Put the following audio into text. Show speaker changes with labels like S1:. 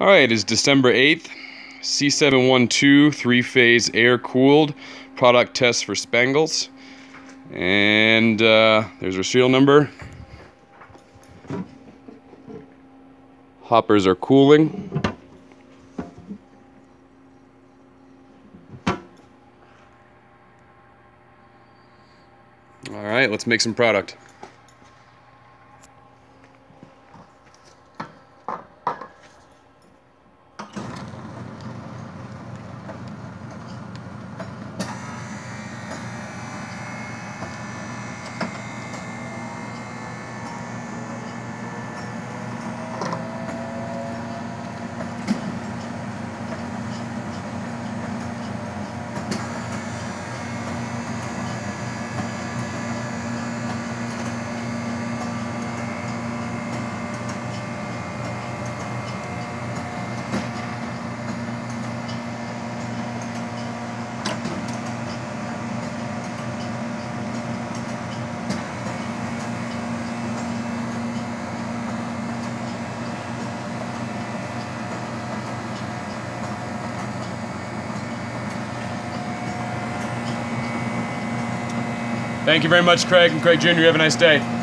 S1: All right, it is December 8th. C712 three-phase air-cooled product test for Spangles. And uh, there's our serial number. Hoppers are cooling. All right, let's make some product. Thank you very much, Craig. And Craig Jr., you have a nice day.